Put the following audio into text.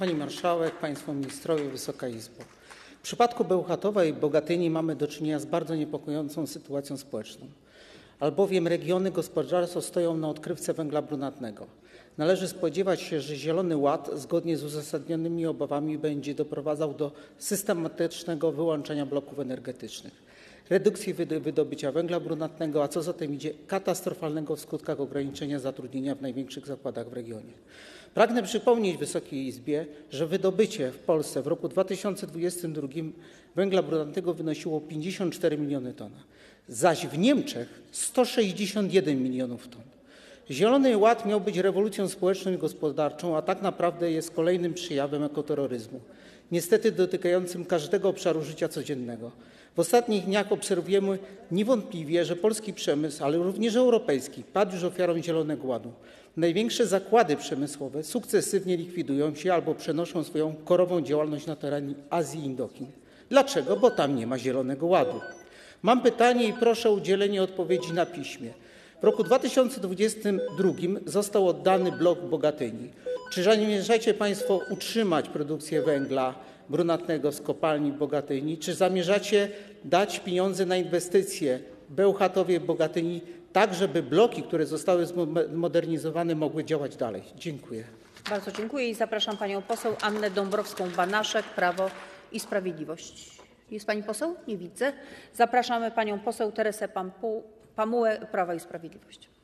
Pani Marszałek, Państwo Ministrowie, Wysoka Izbo! W przypadku Bełchatowa i Bogatyni mamy do czynienia z bardzo niepokojącą sytuacją społeczną, albowiem regiony gospodarstwa stoją na odkrywce węgla brunatnego. Należy spodziewać się, że Zielony Ład zgodnie z uzasadnionymi obawami będzie doprowadzał do systematycznego wyłączania bloków energetycznych, redukcji wydobycia węgla brunatnego, a co za tym idzie, katastrofalnego w skutkach ograniczenia zatrudnienia w największych zakładach w regionie. Pragnę przypomnieć Wysokiej Izbie, że wydobycie w Polsce w roku 2022 węgla brunatnego wynosiło 54 miliony ton, zaś w Niemczech 161 milionów ton. Zielony Ład miał być rewolucją społeczną i gospodarczą, a tak naprawdę jest kolejnym przejawem ekoterroryzmu, niestety dotykającym każdego obszaru życia codziennego. W ostatnich dniach obserwujemy niewątpliwie, że polski przemysł, ale również europejski, padł już ofiarą Zielonego Ładu. Największe zakłady przemysłowe sukcesywnie likwidują się albo przenoszą swoją korową działalność na teren Azji i Indochin. Dlaczego? Bo tam nie ma Zielonego Ładu. Mam pytanie i proszę o udzielenie odpowiedzi na piśmie. W roku 2022 został oddany blok Bogatyni. Czy zamierzacie Państwo utrzymać produkcję węgla brunatnego z kopalni Bogatyni? Czy zamierzacie dać pieniądze na inwestycje w Bełchatowie Bogatyni, tak żeby bloki, które zostały zmodernizowane, mogły działać dalej? Dziękuję. Bardzo dziękuję i zapraszam panią poseł Annę Dąbrowską-Banaszek, Prawo i Sprawiedliwość. Jest pani poseł? Nie widzę. Zapraszamy panią poseł Teresę Pamułę, Prawo i Sprawiedliwość.